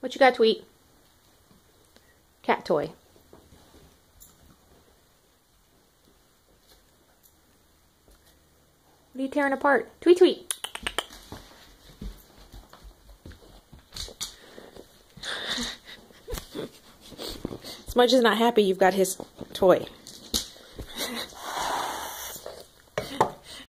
What you got, to eat? Cat toy. What are you tearing apart? Tweet, tweet. Smudge is not happy you've got his toy.